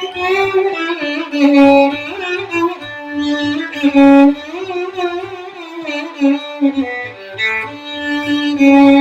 Thank you.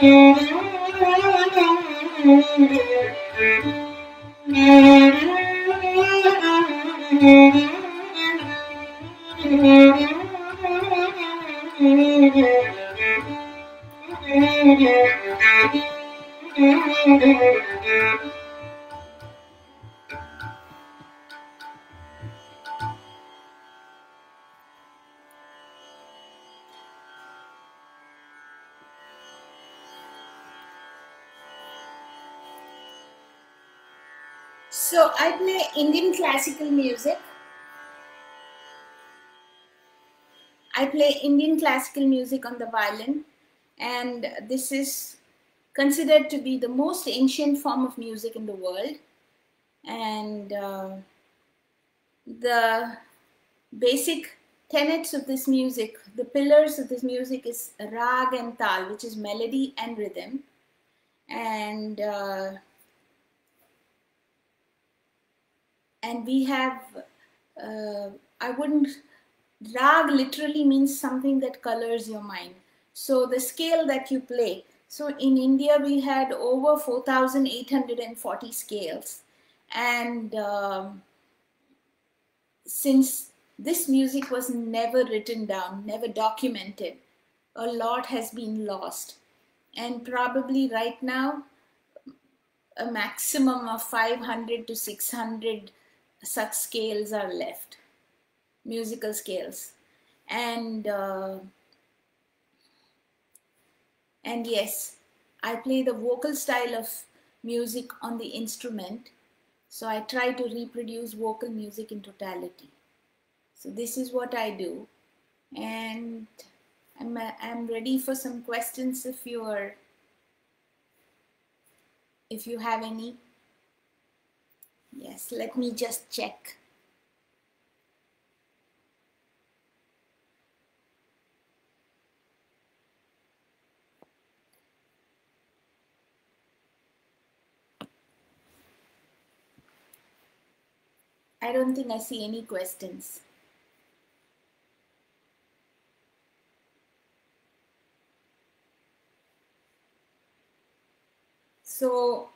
So classical music. I play Indian classical music on the violin, and this is considered to be the most ancient form of music in the world. And uh, the basic tenets of this music, the pillars of this music is rag and tal, which is melody and rhythm. And uh, and we have uh, i wouldn't rag literally means something that colors your mind. So the scale that you play. So in india we had over 4840 scales. And um, since this music was never written down never documented a lot has been lost. And probably right now a maximum of 500 to 600 such scales are left, musical scales. And, uh, and yes, I play the vocal style of music on the instrument. So I try to reproduce vocal music in totality. So this is what I do. And I'm, I'm ready for some questions if you're, if you have any. Yes. Let me just check. I don't think I see any questions. So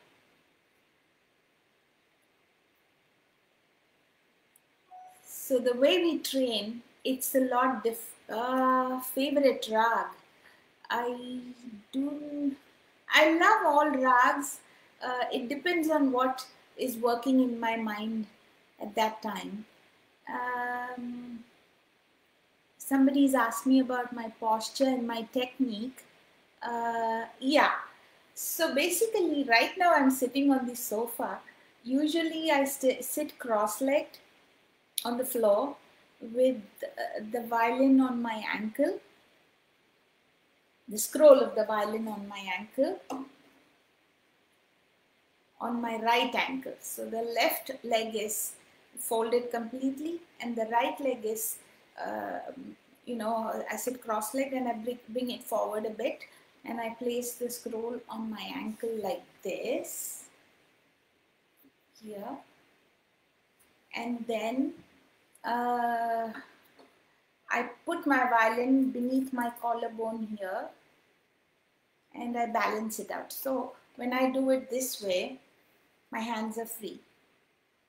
So the way we train, it's a lot diff. Uh, favorite rag. I do. I love all rags. Uh, it depends on what is working in my mind at that time. Um, somebody's asked me about my posture and my technique. Uh, yeah. So basically, right now I'm sitting on the sofa. Usually I sit cross-legged on the floor with uh, the violin on my ankle, the scroll of the violin on my ankle, on my right ankle. So the left leg is folded completely and the right leg is, uh, you know, I sit cross-legged and I bring it forward a bit and I place the scroll on my ankle like this here and then uh, I put my violin beneath my collarbone here and I balance it out. So when I do it this way, my hands are free.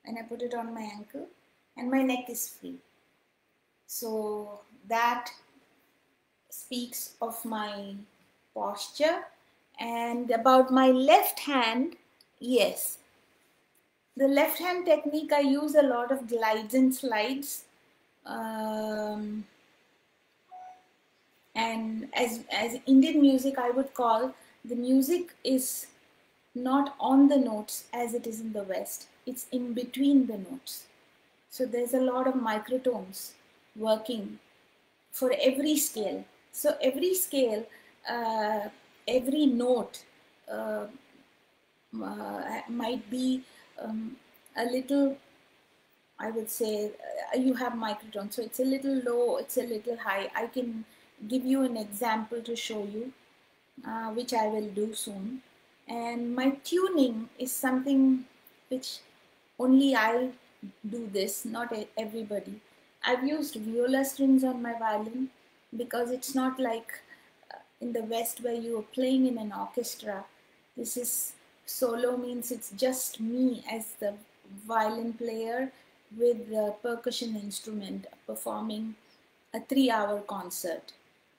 And I put it on my ankle and my neck is free. So that speaks of my posture. And about my left hand, yes, the left hand technique I use a lot of glides and slides um, and as as Indian music I would call the music is not on the notes as it is in the West. It's in between the notes. So there's a lot of microtones working for every scale. So every scale uh, every note uh, uh, might be um, a little I would say uh, you have microtone so it's a little low it's a little high. I can give you an example to show you uh, which I will do soon. And my tuning is something which only I do this not everybody. I've used viola strings on my violin because it's not like uh, in the west where you are playing in an orchestra. This is solo means it's just me as the violin player with the percussion instrument performing a three hour concert.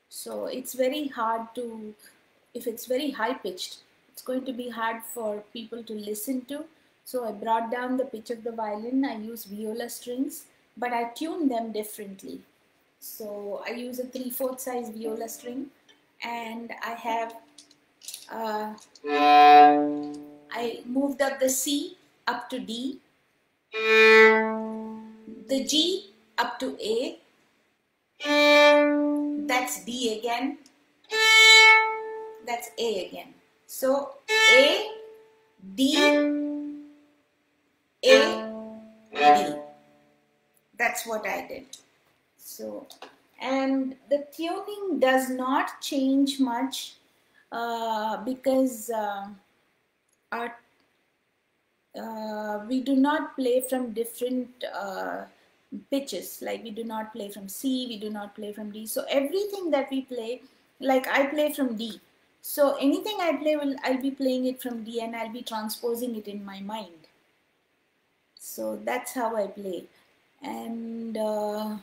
So it's very hard to, if it's very high pitched, it's going to be hard for people to listen to. So I brought down the pitch of the violin. I use viola strings, but I tune them differently. So I use a 3 4 size viola string and I have uh, I moved up the C up to D, the G up to A, that's D again, that's A again. So A, D, A, D. That's what I did. So, and the tuning does not change much because uh, our, uh, we do not play from different uh, pitches. Like we do not play from C we do not play from D. So everything that we play like I play from D. So anything I play will I'll be playing it from D and I'll be transposing it in my mind. So that's how I play. And uh,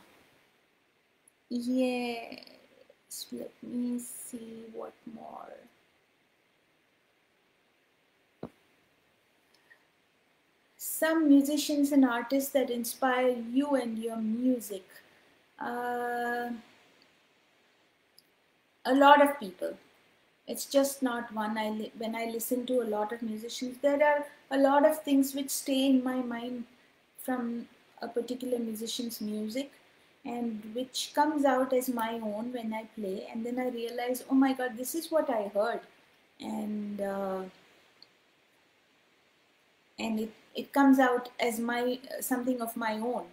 yes let me see what more. Some musicians and artists that inspire you and your music. Uh, a lot of people. It's just not one I when I listen to a lot of musicians there are a lot of things which stay in my mind from a particular musician's music and which comes out as my own when I play and then I realize oh my god this is what I heard. And uh, and it, it comes out as my something of my own.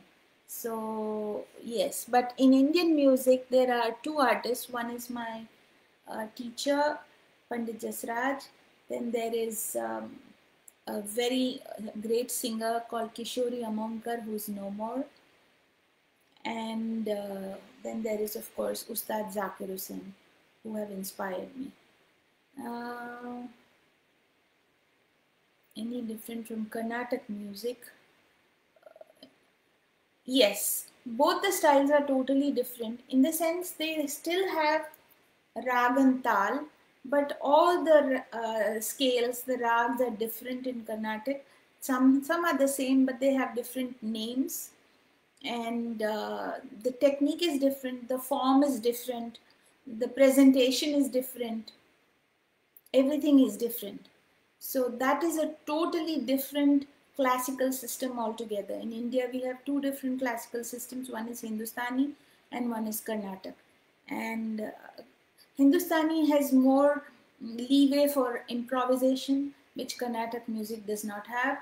So yes but in indian music there are two artists. One is my uh, teacher pandit jasraj. Then there is um, a very great singer called kishori amonkar who's no more and uh, then there is of course ustad zakir hussain who have inspired me uh, any different from Carnatic music? Uh, yes, both the styles are totally different in the sense they still have rag and tal, but all the uh, scales, the rags are different in Carnatic. Some, some are the same, but they have different names. And uh, the technique is different, the form is different, the presentation is different, everything is different. So that is a totally different classical system altogether. In India, we have two different classical systems. One is Hindustani and one is Carnatic. And uh, Hindustani has more leeway for improvisation, which Carnatic music does not have.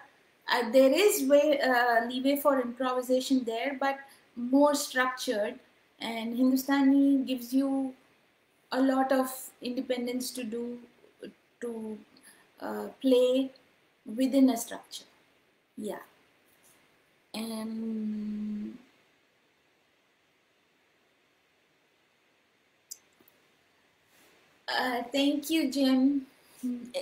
Uh, there is way, uh, leeway for improvisation there, but more structured. And Hindustani gives you a lot of independence to do to uh, play within a structure. Yeah. And uh, thank you, Jim. Uh,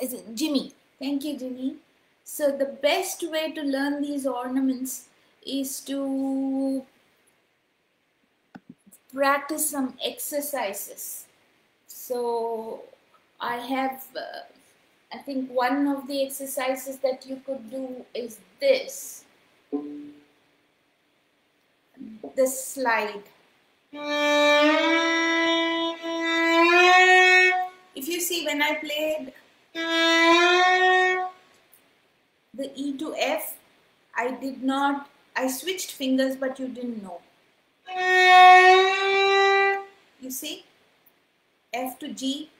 is it Jimmy? Thank you, Jimmy. So the best way to learn these ornaments is to practice some exercises. So I have uh, I think one of the exercises that you could do is this. The slide. If you see when I played the E to F, I did not, I switched fingers but you didn't know. You see? F to G,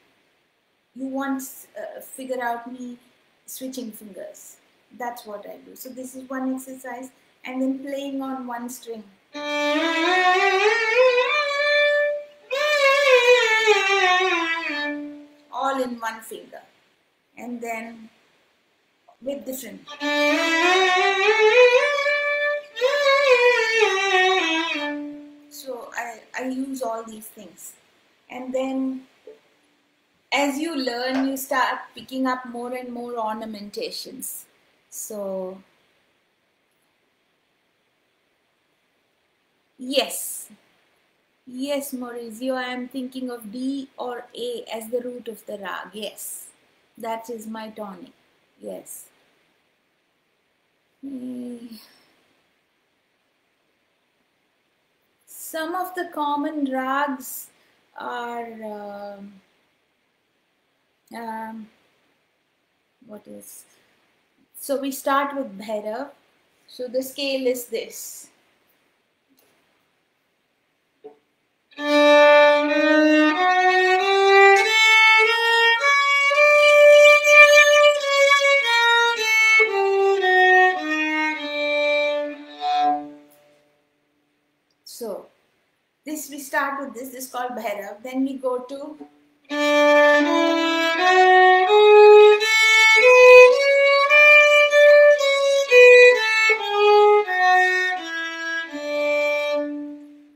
you once uh, figure out me switching fingers. That's what I do. So this is one exercise and then playing on one string. All in one finger. And then with different. So I, I use all these things. And then as you learn, you start picking up more and more ornamentations. So, yes, yes, Maurizio, I am thinking of D or A as the root of the rag. Yes, that is my tonic. Yes. Some of the common rags are. Um, um, what is so we start with Bhairav so the scale is this start with this this is called Bhairav then we go to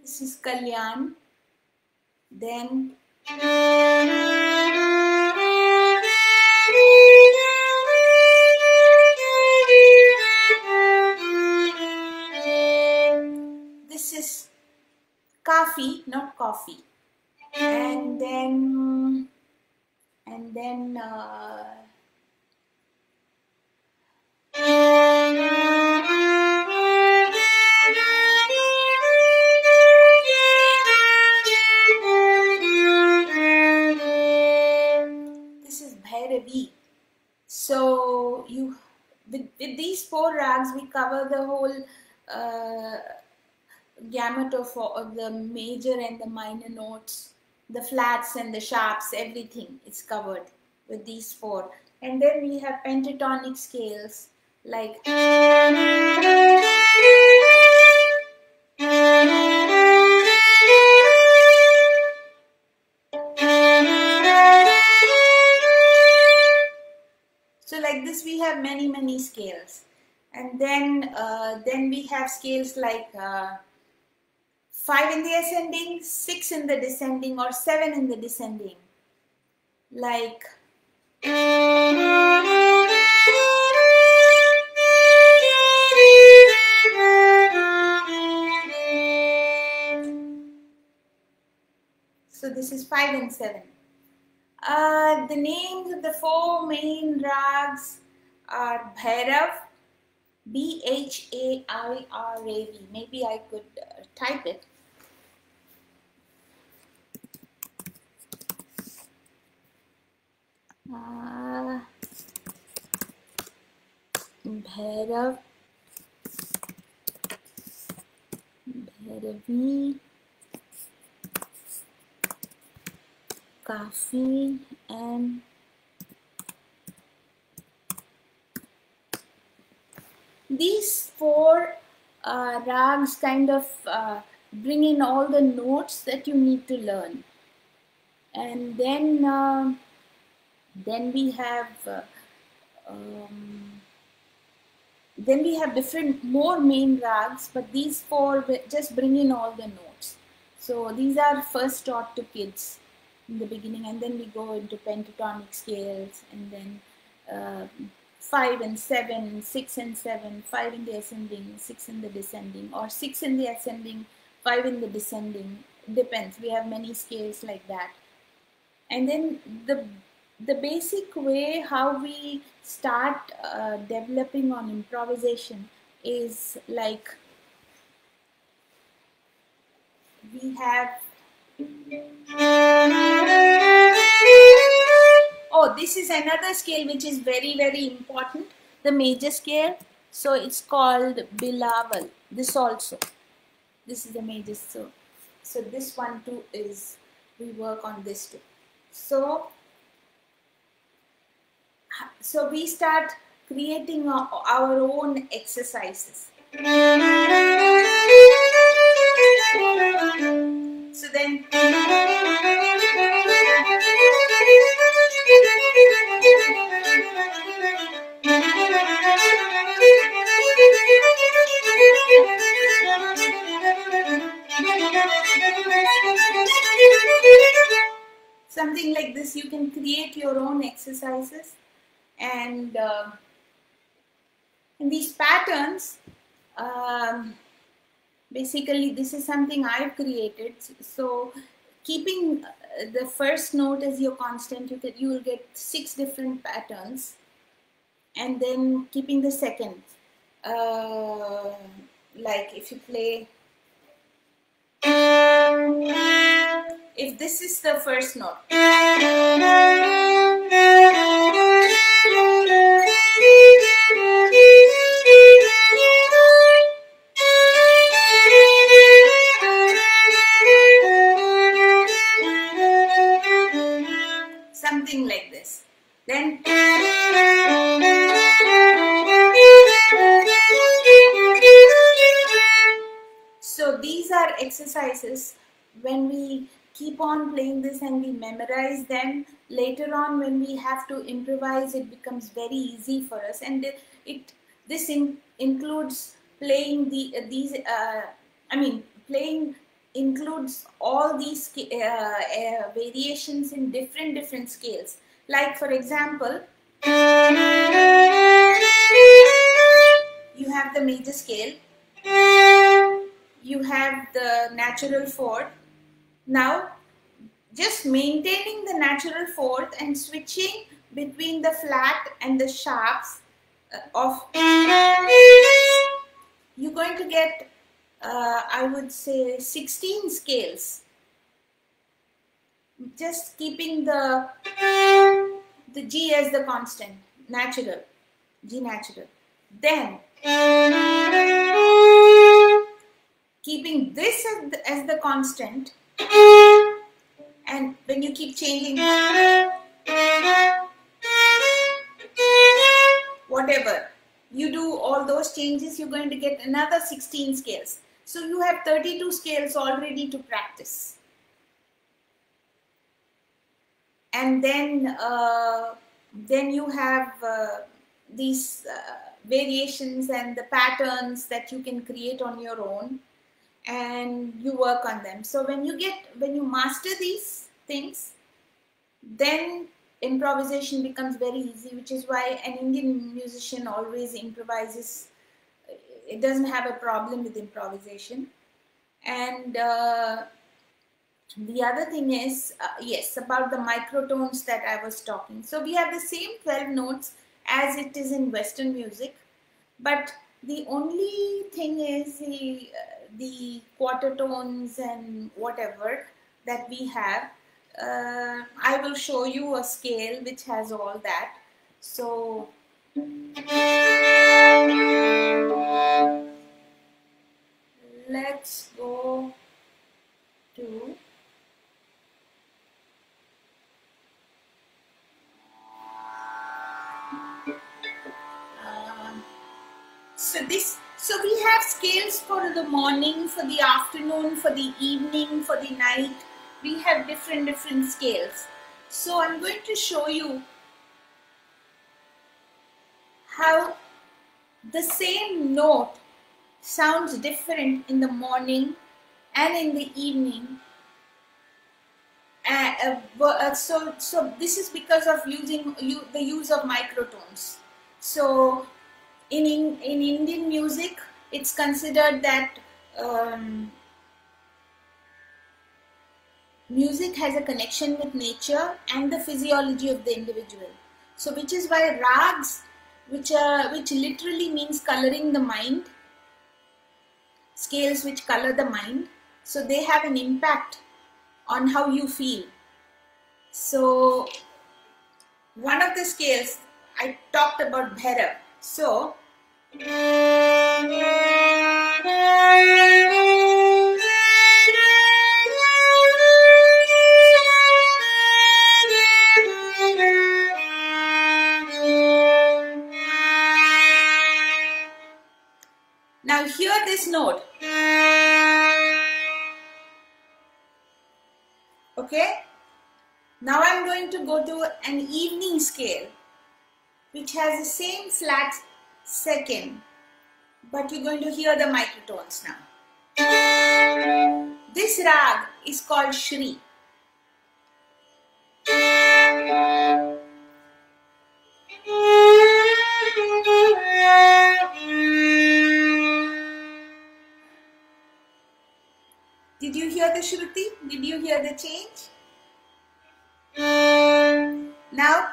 this is Kalyan. Then Kafi, not coffee and then and then uh, this is Bhairavi. So you with, with these four rags we cover the whole uh, gamut of, of the major and the minor notes the flats and the sharps, everything is covered with these four. And then we have pentatonic scales, like so like this we have many many scales and then uh, then we have scales like uh, 5 in the ascending 6 in the descending or 7 in the descending like so this is 5 and 7 uh, the names of the four main rags are Bhairav, B H A I R A V. Maybe I could uh, type it. Uh, Bhairav, Bhairavi, Kafi, and these four uh, rags kind of uh, bring in all the notes that you need to learn. And then uh, then we have uh, um, then we have different more main rags but these four just bring in all the notes so these are first taught to kids in the beginning and then we go into pentatonic scales and then uh, 5 and 7, 6 and 7, 5 in the ascending, 6 in the descending, or 6 in the ascending, 5 in the descending. Depends. We have many scales like that. And then the the basic way how we start uh, developing on improvisation is like we have oh this is another scale which is very very important the major scale. So it's called bilaval this also. This is the major so so this one too is we work on this too. So so we start creating our own exercises. So then something like this you can create your own exercises and uh, in these patterns um, basically this is something I've created. So keeping uh, the first note as your constant you, can, you will get six different patterns. And then keeping the second uh, like if you play if this is the first note then so these are exercises. When we keep on playing this and we memorize them later on when we have to improvise it becomes very easy for us. And it, it this in, includes playing the uh, these uh, i mean playing includes all these uh, uh, variations in different different scales like for example you have the major scale you have the natural fourth now, just maintaining the natural fourth and switching between the flat and the sharps uh, of you're going to get uh, I would say 16 scales. Just keeping the the G as the constant natural G natural then keeping this as the, as the constant and when you keep changing whatever you do all those changes, you're going to get another 16 scales. So you have 32 scales already to practice. And then, uh, then you have uh, these uh, variations and the patterns that you can create on your own and you work on them. So when you get, when you master these things, then improvisation becomes very easy, which is why an Indian musician always improvises. It doesn't have a problem with improvisation. And uh, the other thing is, uh, yes, about the microtones that I was talking. So we have the same 12 notes as it is in Western music, but the only thing is the, uh, the quarter tones and whatever that we have uh, I will show you a scale which has all that. So let's go to so this so we have scales for the morning for the afternoon for the evening for the night we have different different scales. So I'm going to show you how the same note sounds different in the morning and in the evening. Uh, uh, so, so this is because of using you, the use of microtones. So, in, in in Indian music, it's considered that um, music has a connection with nature and the physiology of the individual. So, which is why rags, which are which literally means coloring the mind, scales which color the mind. So they have an impact on how you feel. So one of the scales I talked about Bhairav. So Now hear this note. Okay. Now I'm going to go to an evening scale which has the same flat second but you're going to hear the microtones now. This rag is called Shri. Did you hear the Shruti? Did you hear the change? Now,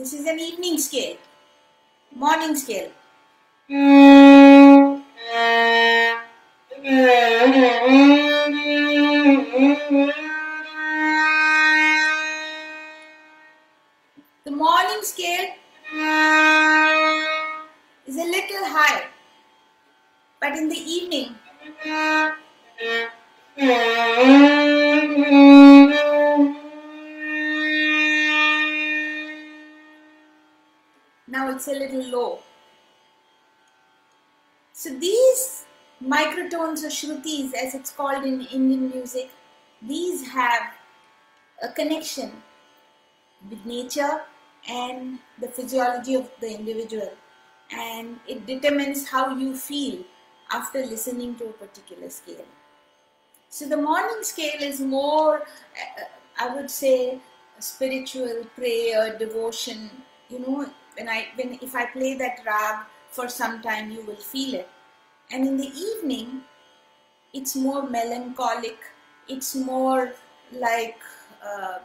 this is an evening scale, morning scale. Hmm. Shrutis as it's called in Indian music, these have a connection with nature and the physiology of the individual and it determines how you feel after listening to a particular scale. So the morning scale is more, uh, I would say, spiritual prayer, devotion. You know, when I when if I play that rag for some time, you will feel it. And in the evening, it's more melancholic. It's more like uh,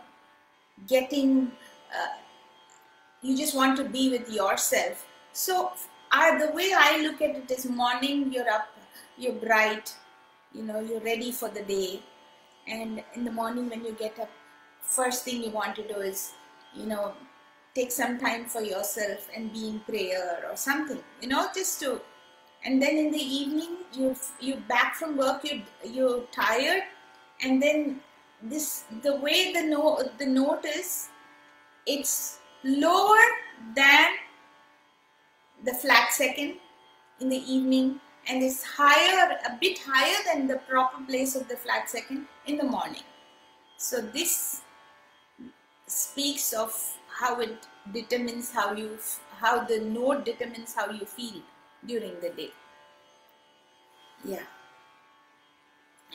getting, uh, you just want to be with yourself. So the way I look at it is morning, you're up, you're bright, you know, you're ready for the day. And in the morning when you get up, first thing you want to do is, you know, take some time for yourself and be in prayer or something, you know, just to. And then in the evening, you you back from work, you you're tired, and then this the way the note the note is, it's lower than the flat second in the evening and is higher, a bit higher than the proper place of the flat second in the morning. So this speaks of how it determines how you, how the note determines how you feel during the day. Yeah.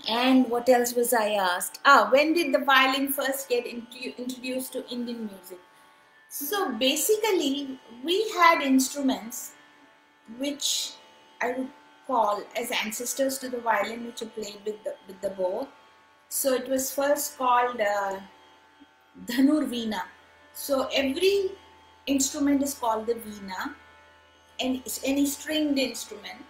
And what else was I asked? Ah, when did the violin first get introduced to Indian music? So basically, we had instruments which I would call as ancestors to the violin, which are played with the, with the bow. So it was first called uh, Dhanur Veena. So every instrument is called the Veena, it's any stringed instrument.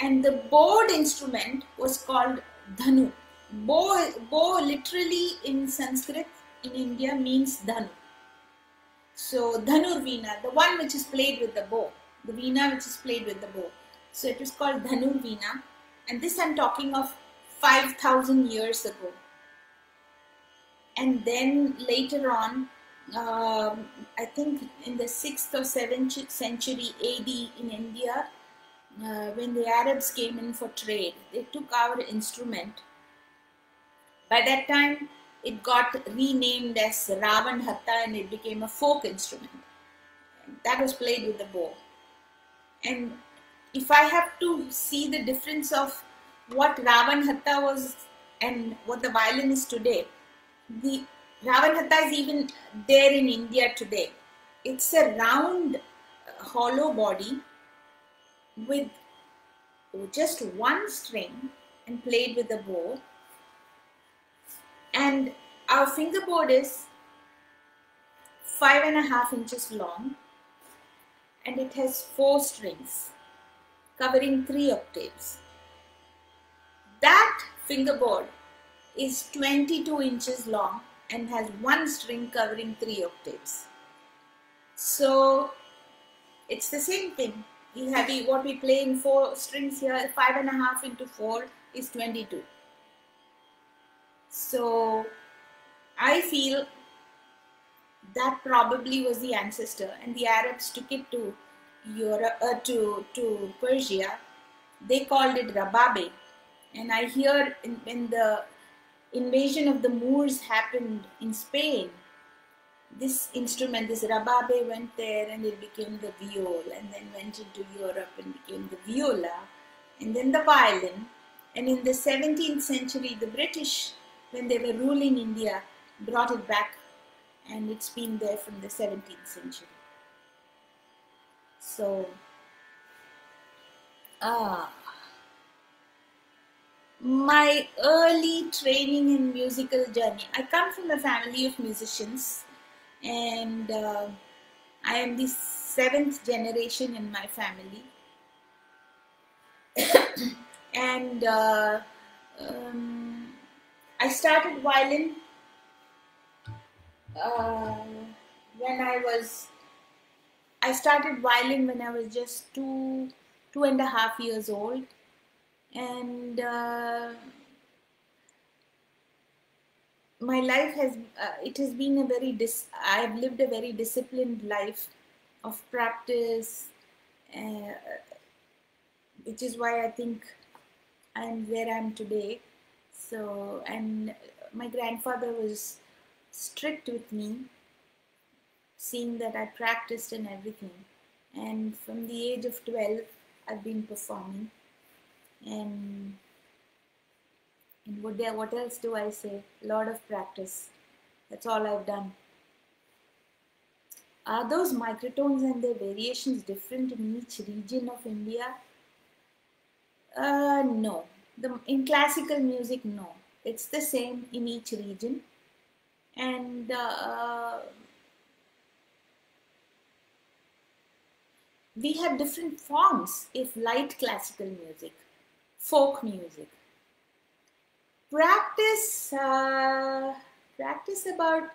And the bowed instrument was called Dhanu. Bow, bow literally in Sanskrit in India means Dhanu. So Dhanur Veena, the one which is played with the bow, the Veena which is played with the bow. So it was called Dhanur Veena, and this I'm talking of 5,000 years ago. And then later on, um, I think in the 6th or 7th century AD in India, uh, when the Arabs came in for trade, they took our instrument. By that time, it got renamed as Ravan Hatta and it became a folk instrument. That was played with the bow. And if I have to see the difference of what Ravan Hatta was and what the violin is today, the Ravan Hatta is even there in India today. It's a round, hollow body with just one string and played with a bow and our fingerboard is five and a half inches long and it has four strings covering three octaves. That fingerboard is 22 inches long and has one string covering three octaves. So it's the same thing. We have what we play in four strings here, five and a half into four is 22. So I feel that probably was the ancestor, and the Arabs took it to Europe, uh, to to Persia. They called it rababe, and I hear in, when the invasion of the Moors happened in Spain, this instrument, this rababe, went there and it became the viol, and then went into Europe and became the viola, and then the violin. And in the 17th century, the British when they were ruling India, brought it back, and it's been there from the 17th century. So, ah, my early training in musical journey. I come from a family of musicians, and uh, I am the seventh generation in my family. and uh, um, I started violin uh, when I was. I started violin when I was just two, two and a half years old, and uh, my life has. Uh, it has been a very. Dis- I have lived a very disciplined life of practice, uh, which is why I think I'm where I am today so, and my grandfather was strict with me, seeing that I practiced and everything. And from the age of 12, I've been performing. And, and what, what else do I say? Lot of practice. That's all I've done. Are those microtones and their variations different in each region of India? Uh, no, the, in classical music, no. It's the same in each region. And uh, we have different forms if light classical music, folk music. Practice, uh, practice about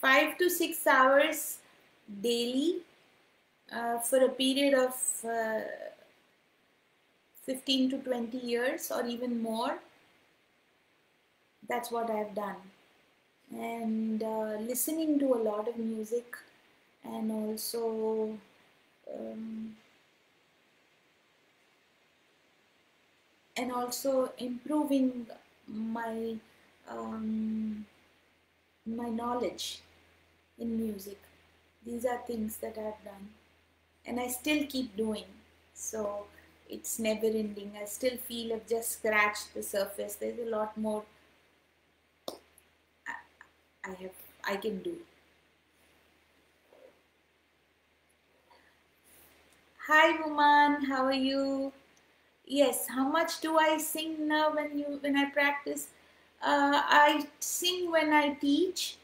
five to six hours daily uh, for a period of uh, 15 to 20 years or even more. That's what I've done. And uh, listening to a lot of music and also um, and also improving my um, my knowledge in music. These are things that I've done, and I still keep doing. So it's never ending. I still feel I've just scratched the surface. There's a lot more I, I have I can do. Hi Woman, how are you? Yes, how much do I sing now when you when I practice? Uh, I sing when I teach,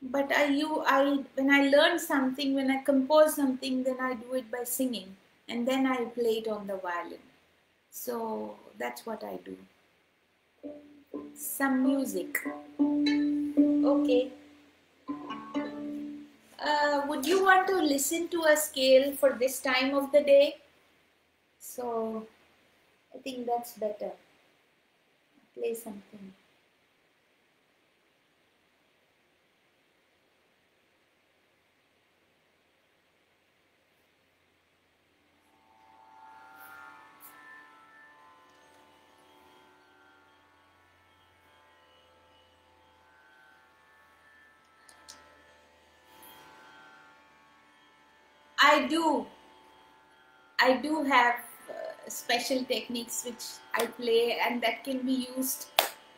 but I you I when I learn something, when I compose something, then I do it by singing, and then I play it on the violin. So that's what I do. Some music. Okay. Uh, would you want to listen to a scale for this time of the day? So I think that's better. Play something. I do. I do have special techniques which I play and that can be used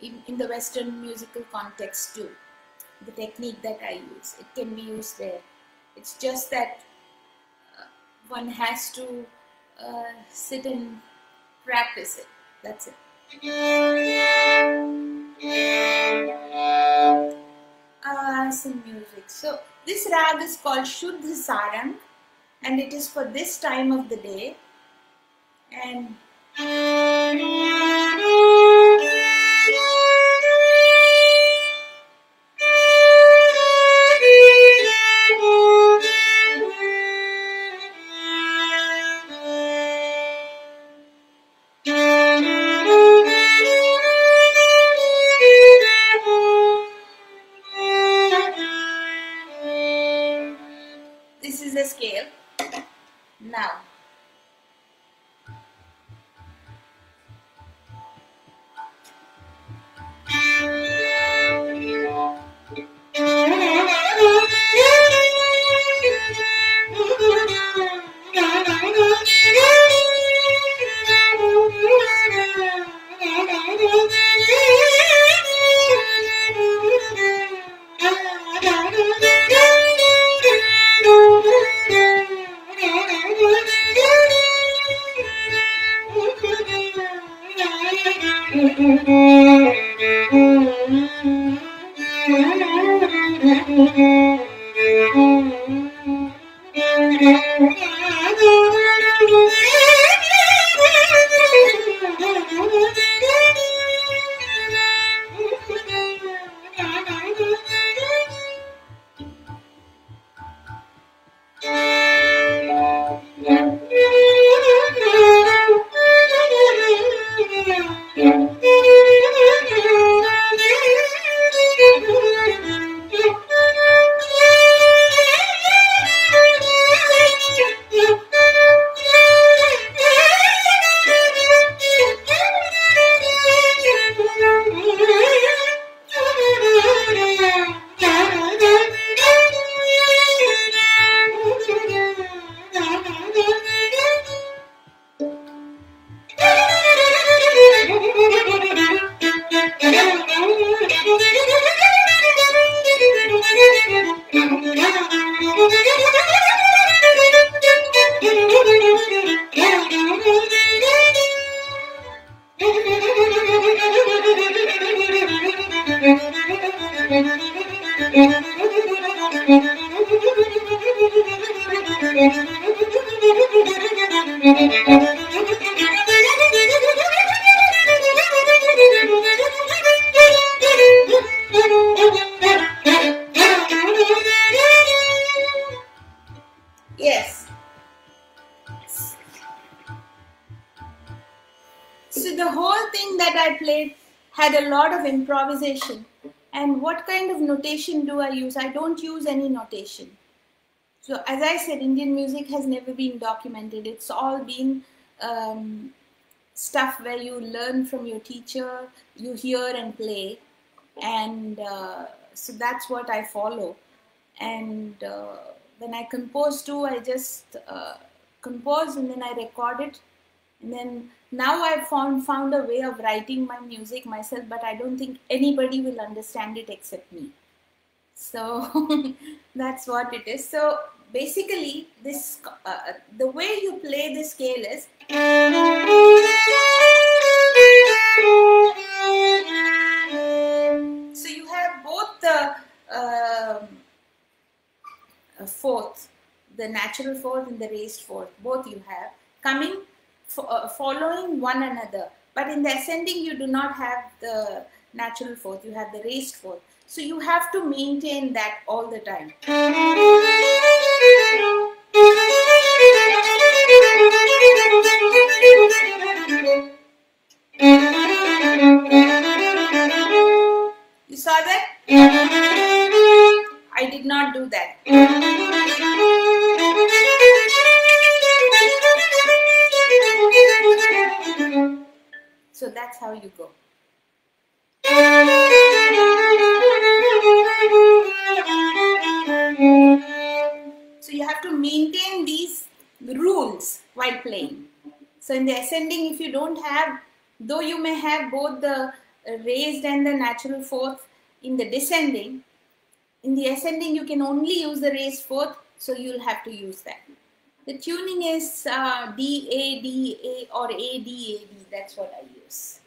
in, in the Western musical context too. The technique that I use, it can be used there. It's just that uh, one has to uh, sit and practice it. That's it. Uh, some music. So this rag is called Shuddh Sarang and it is for this time of the day and So as I said, Indian music has never been documented. It's all been um, stuff where you learn from your teacher, you hear and play, and uh, so that's what I follow. And uh, when I compose too, I just uh, compose and then I record it, and then now I've found found a way of writing my music myself, but I don't think anybody will understand it except me. So that's what it is. So basically, this uh, the way you play the scale is. So you have both the uh, fourth, the natural fourth and the raised fourth. Both you have coming uh, following one another. But in the ascending, you do not have the natural fourth, you have the raised fourth. So you have to maintain that all the time. You saw that? I did not do that. So that's how you go. So you have to maintain these rules while playing. So in the ascending, if you don't have, though you may have both the raised and the natural fourth in the descending, in the ascending you can only use the raised fourth, so you'll have to use that. The tuning is uh, D, A, D, A or A, D, A, D. That's what I use.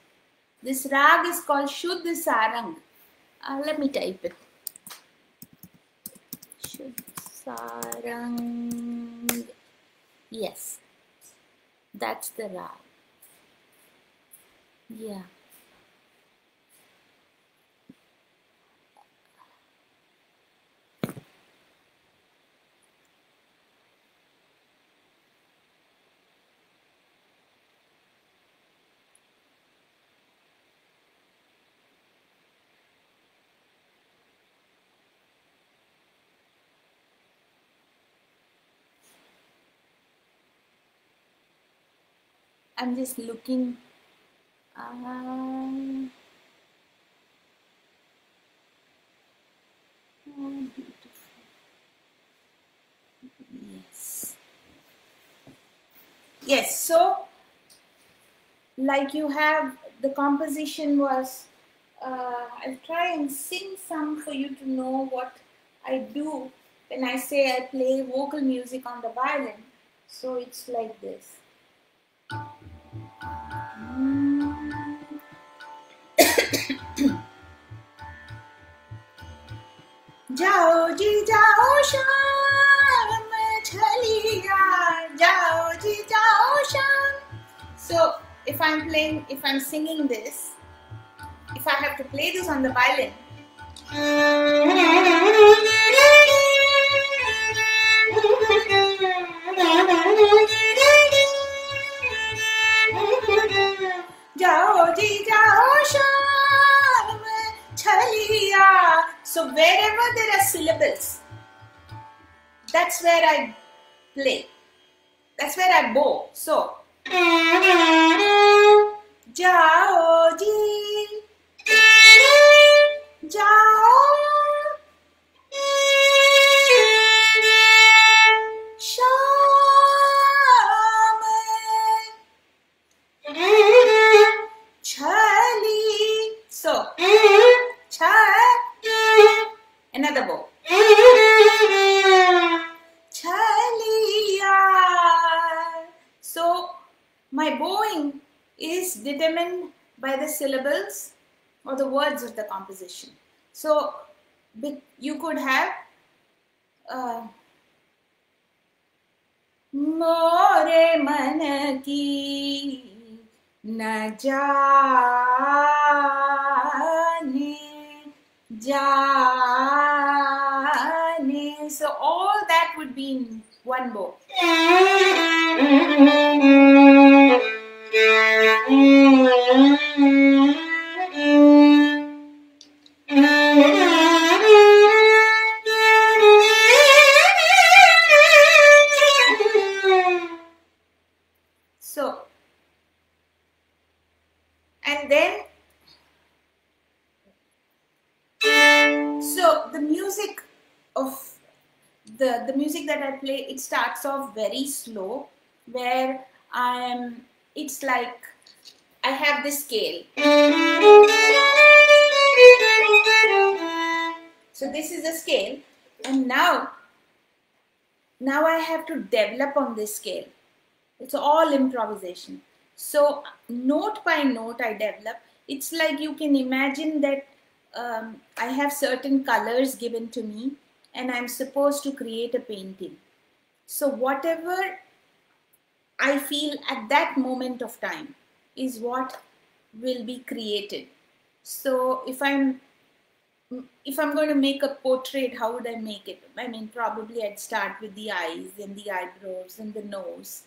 This rag is called Shuddh Sarang. Uh, let me type it. Sarang. Yes, that's the rag. Yeah. I'm just looking. Um, yes. Yes, so like you have the composition was, uh, I'll try and sing some for you to know what I do when I say I play vocal music on the violin. So it's like this. जाओ जी जाओ शाम छलिया जाओ जी जाओ शाम so if i'm playing if i'm singing this if i have to play this on the violin जाओ जी जाओ शाम छलिया so wherever there are syllables, that's where I play. That's where I bow. So, Jao Jao. the syllables or the words of the composition so be- you could have uh, मोरे मन की न जाने जाने so all that would be in one bow play, it starts off very slow, where I'm, it's like I have this scale. So this is a scale, and now, now I have to develop on this scale. It's all improvisation. So note by note, I develop. It's like you can imagine that um, I have certain colors given to me and I'm supposed to create a painting. So whatever I feel at that moment of time is what will be created. So if I'm if I'm going to make a portrait, how would I make it? I mean, probably I'd start with the eyes and the eyebrows and the nose.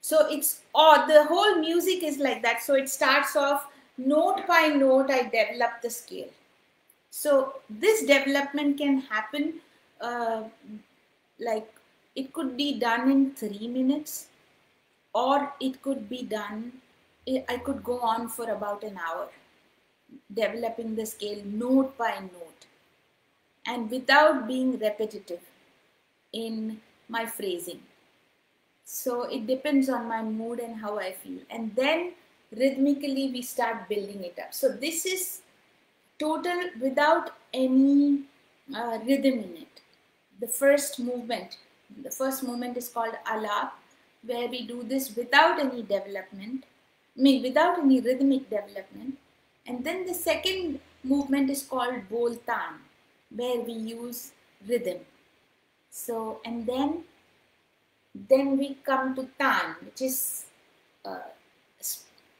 So it's or the whole music is like that. So it starts off note by note. I develop the scale. So this development can happen uh, like it could be done in three minutes or it could be done, I could go on for about an hour developing the scale note by note and without being repetitive in my phrasing. So it depends on my mood and how I feel. And then rhythmically we start building it up. So this is total without any uh, rhythm in it. The first movement, the first movement is called alap, where we do this without any development, I mean without any rhythmic development. And then the second movement is called boltan, where we use rhythm. So, and then, then we come to tan, which is uh,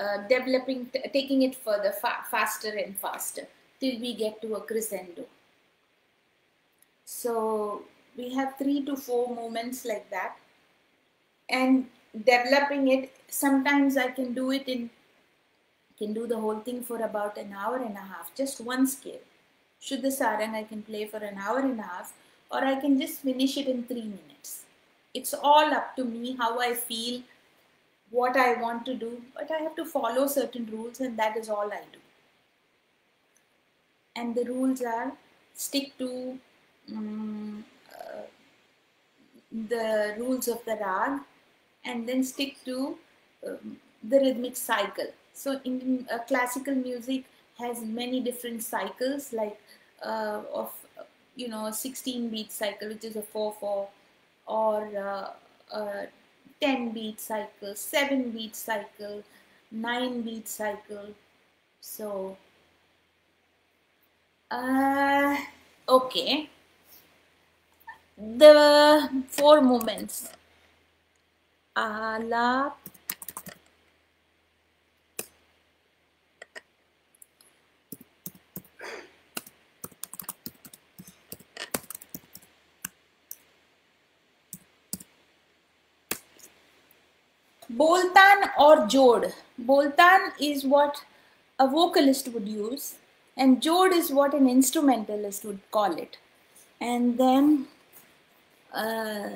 uh, developing, taking it further, fa faster and faster till we get to a crescendo. So we have three to four movements like that. And developing it, sometimes I can do it in, can do the whole thing for about an hour and a half, just one scale. Shuddha Sarang I can play for an hour and a half, or I can just finish it in three minutes. It's all up to me how I feel, what I want to do, but I have to follow certain rules, and that is all I do and the rules are stick to um, the rules of the rag and then stick to um, the rhythmic cycle so in uh, classical music has many different cycles like uh, of you know 16 beat cycle which is a 4 4 or uh, a 10 beat cycle 7 beat cycle 9 beat cycle so uh, okay. The four movements. Alap. Boltan or Jod. Boltan is what a vocalist would use and jod is what an instrumentalist would call it and then uh,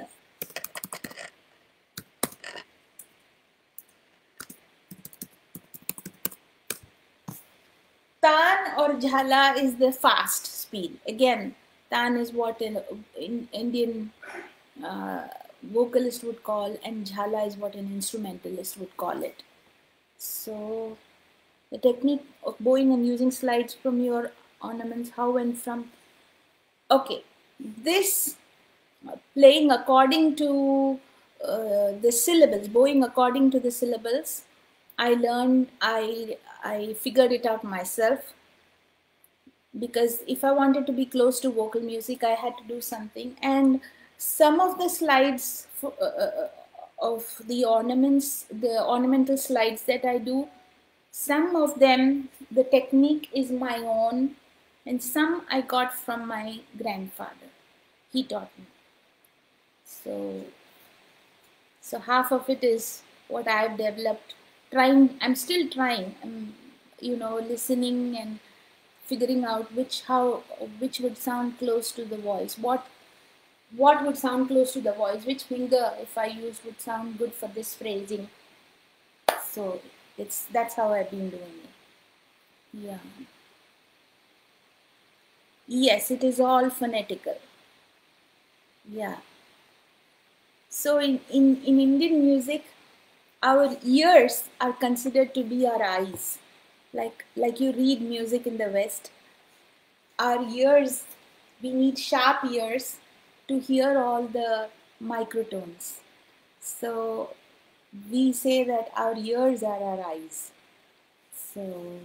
tan or jhala is the fast speed again tan is what an in indian uh, vocalist would call and jhala is what an instrumentalist would call it so the technique of bowing and using slides from your ornaments, how and from. Okay, this playing according to uh, the syllables, bowing according to the syllables, I learned, I, I figured it out myself because if I wanted to be close to vocal music, I had to do something. And some of the slides for, uh, uh, uh of the ornaments, the ornamental slides that I do, some of them, the technique is my own, and some I got from my grandfather. He taught me. So, so half of it is what I've developed. Trying, I'm still trying. I'm, you know, listening and figuring out which how which would sound close to the voice. What what would sound close to the voice? Which finger, if I use, would sound good for this phrasing? So it's that's how I've been doing it. Yeah. Yes, it is all phonetical. yeah so in, in in indian music our ears are considered to be our eyes. Like like you read music in the west our ears we need sharp ears to hear all the microtones. So we say that our ears are our eyes. So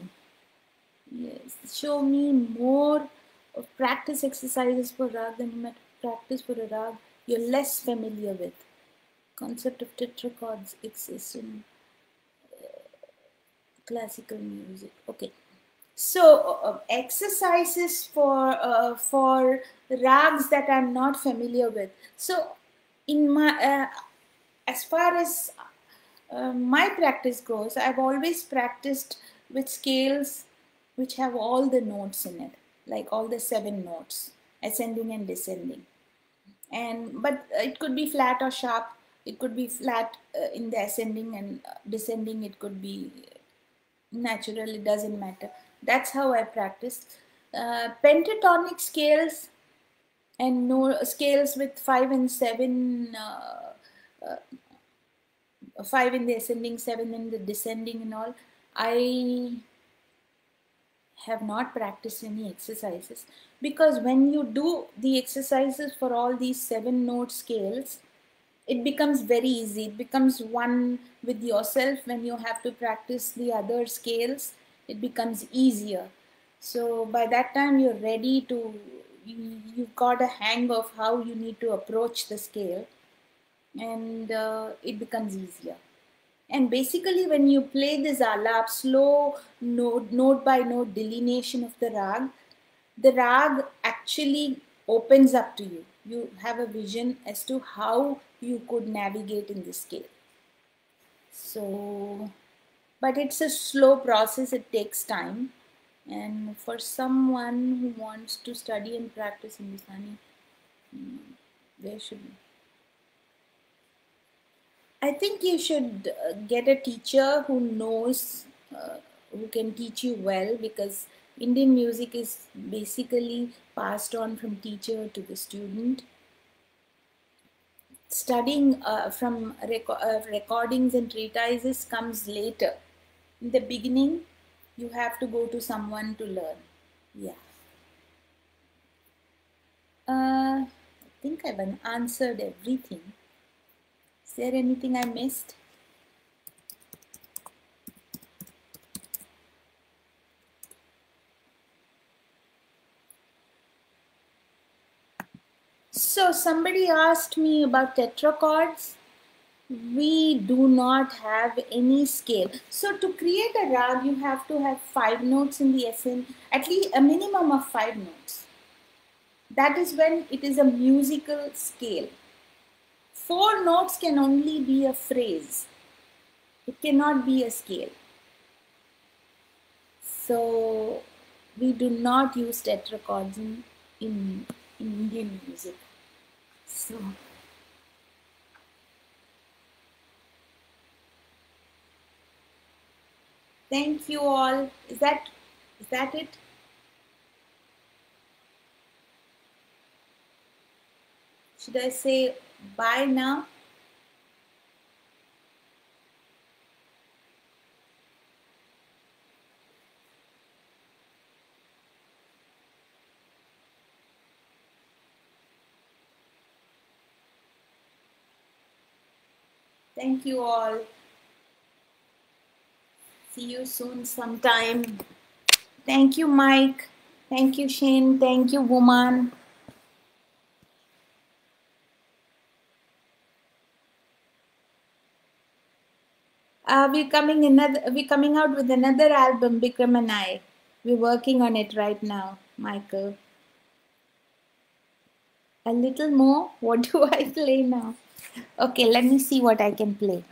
yes. Show me more of practice exercises for rag than you practice for a rag you're less familiar with. Concept of tetrachords exists in uh, classical music. Okay. So uh, exercises for uh, for rags that i'm not familiar with. So in my uh, as far as uh, my practice goes i've always practiced with scales which have all the notes in it like all the seven notes ascending and descending and but it could be flat or sharp. It could be flat uh, in the ascending and uh, descending. It could be natural. It doesn't matter. That's how i practice uh, pentatonic scales and no scales with five and seven uh, uh, five in the ascending seven in the descending and all i have not practiced any exercises. Because when you do the exercises for all these seven note scales it becomes very easy. It becomes one with yourself. When you have to practice the other scales it becomes easier. So by that time you're ready to you, you've got a hang of how you need to approach the scale and uh, it becomes easier and basically, when you play this alap, slow note, note by note delineation of the rag, the rag actually opens up to you. You have a vision as to how you could navigate in this scale. So, but it's a slow process, it takes time. And for someone who wants to study and practice Hindustani, hmm, where should I think you should uh, get a teacher who knows, uh, who can teach you well because Indian music is basically passed on from teacher to the student. Studying uh, from uh, recordings and treatises comes later. In the beginning, you have to go to someone to learn. Yeah. Uh, I think I've answered everything. Is there anything I missed? So somebody asked me about tetrachords. We do not have any scale. So to create a rag, you have to have five notes in the SN, at least a minimum of five notes. That is when it is a musical scale. Four notes can only be a phrase. It cannot be a scale. So we do not use tetrachords in, in, in Indian music. So thank you all. Is that is that it? Should I say Bye now. Thank you all. See you soon sometime. Thank you, Mike. Thank you, Shane. Thank you, woman. Uh, we're coming another we're coming out with another album Bikram and I. We're working on it right now Michael. A little more? What do I play now? Okay let me see what I can play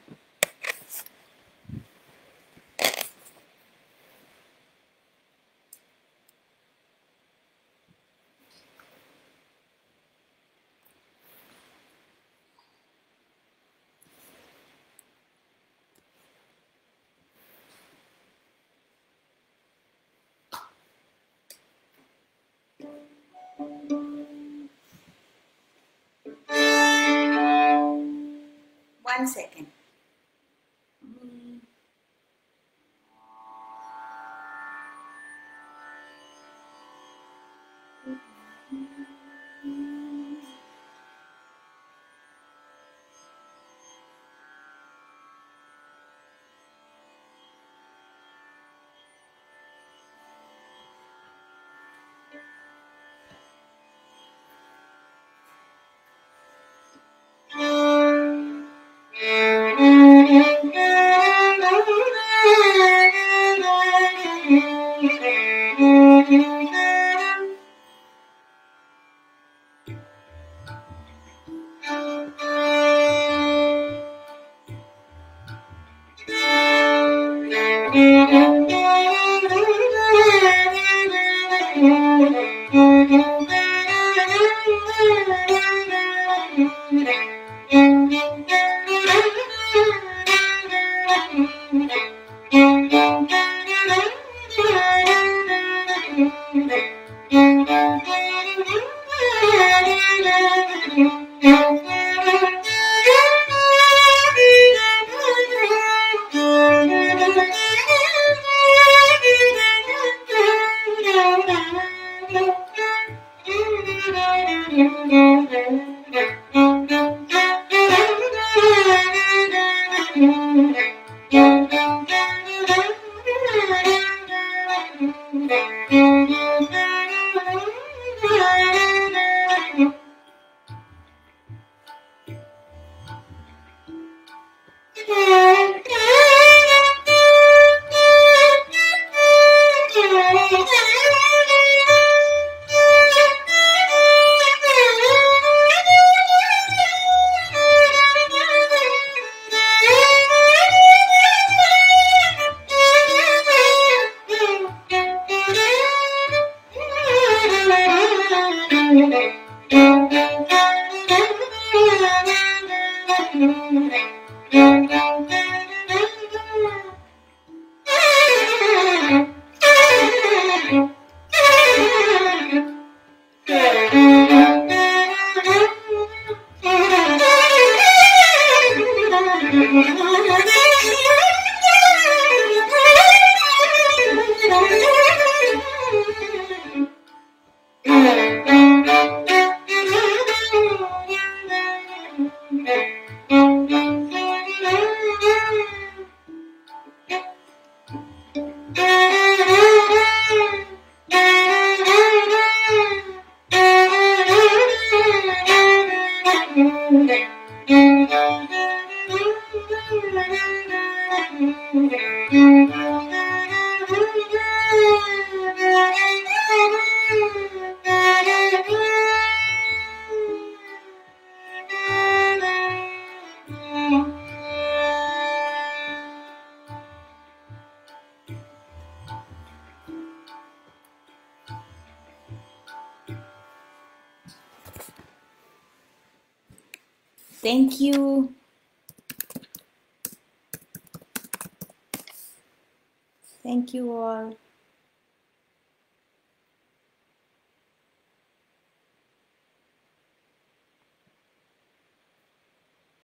Thank you all.